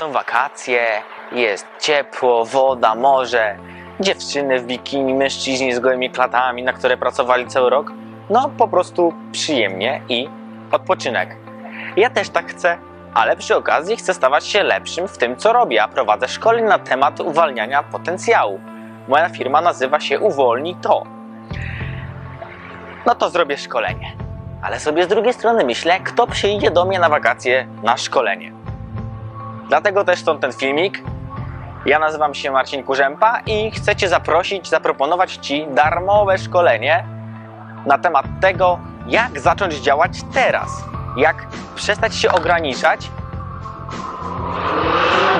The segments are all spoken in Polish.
Są wakacje, jest ciepło, woda, morze, dziewczyny w bikini, mężczyźni z gołymi klatami, na które pracowali cały rok. No po prostu przyjemnie i odpoczynek. Ja też tak chcę, ale przy okazji chcę stawać się lepszym w tym, co robię, a prowadzę szkoleń na temat uwalniania potencjału. Moja firma nazywa się Uwolnij to. No to zrobię szkolenie. Ale sobie z drugiej strony myślę, kto przyjdzie do mnie na wakacje na szkolenie. Dlatego też stąd ten filmik. Ja nazywam się Marcin Kurzępa i chcę Cię zaprosić, zaproponować Ci darmowe szkolenie na temat tego, jak zacząć działać teraz. Jak przestać się ograniczać,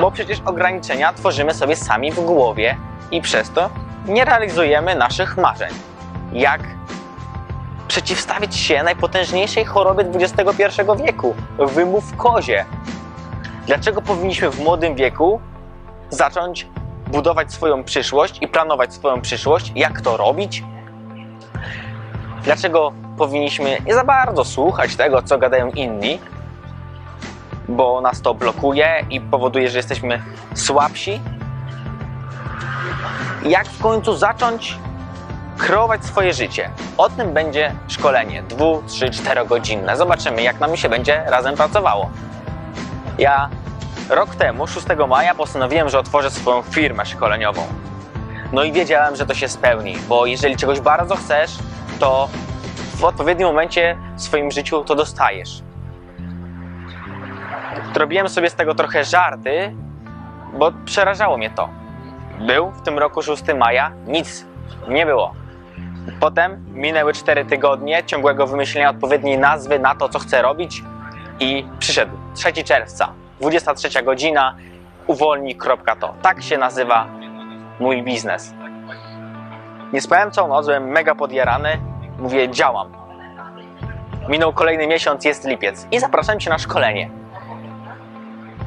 bo przecież ograniczenia tworzymy sobie sami w głowie i przez to nie realizujemy naszych marzeń. Jak przeciwstawić się najpotężniejszej chorobie XXI wieku wymówkozie. Dlaczego powinniśmy w młodym wieku zacząć budować swoją przyszłość i planować swoją przyszłość? Jak to robić? Dlaczego powinniśmy nie za bardzo słuchać tego, co gadają inni, bo nas to blokuje i powoduje, że jesteśmy słabsi? Jak w końcu zacząć kreować swoje życie? O tym będzie szkolenie 2, 3, 4 godzinne. Zobaczymy, jak nam się będzie razem pracowało. Ja rok temu, 6 maja, postanowiłem, że otworzę swoją firmę szkoleniową. No i wiedziałem, że to się spełni, bo jeżeli czegoś bardzo chcesz, to w odpowiednim momencie w swoim życiu to dostajesz. Robiłem sobie z tego trochę żarty, bo przerażało mnie to. Był w tym roku 6 maja, nic nie było. Potem minęły 4 tygodnie ciągłego wymyślenia odpowiedniej nazwy na to, co chcę robić i przyszedł 3 czerwca, 23 godzina, uwolnij.to. Tak się nazywa mój biznes. Nie spałem całą noc, byłem mega podjarany, mówię działam. Minął kolejny miesiąc, jest lipiec i zapraszam Cię na szkolenie.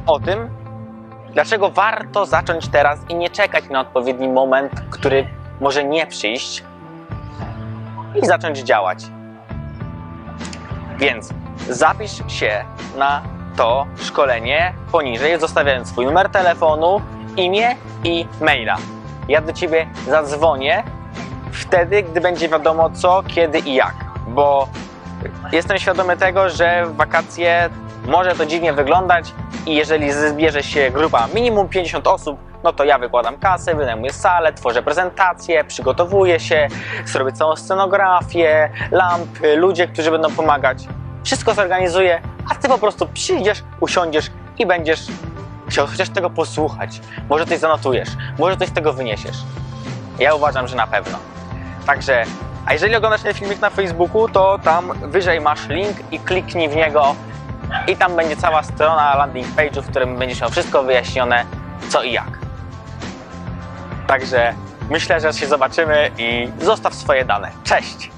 O tym, dlaczego warto zacząć teraz i nie czekać na odpowiedni moment, który może nie przyjść i zacząć działać. Więc zapisz się na to szkolenie poniżej, zostawiając swój numer telefonu, imię i maila. Ja do Ciebie zadzwonię wtedy, gdy będzie wiadomo co, kiedy i jak, bo jestem świadomy tego, że w wakacje może to dziwnie wyglądać i jeżeli zbierze się grupa minimum 50 osób, no to ja wykładam kasę, wynajmuję salę, tworzę prezentację, przygotowuję się, zrobię całą scenografię, lampy, ludzie, którzy będą pomagać. Wszystko zorganizuję, a ty po prostu przyjdziesz, usiądziesz i będziesz chciał chociaż tego posłuchać. Może coś zanotujesz, może coś z tego wyniesiesz. Ja uważam, że na pewno. Także, a jeżeli oglądasz ten filmik na Facebooku, to tam wyżej masz link i kliknij w niego i tam będzie cała strona landing page'u, w którym będziesz miał wszystko wyjaśnione, co i jak. Także myślę, że się zobaczymy i zostaw swoje dane. Cześć!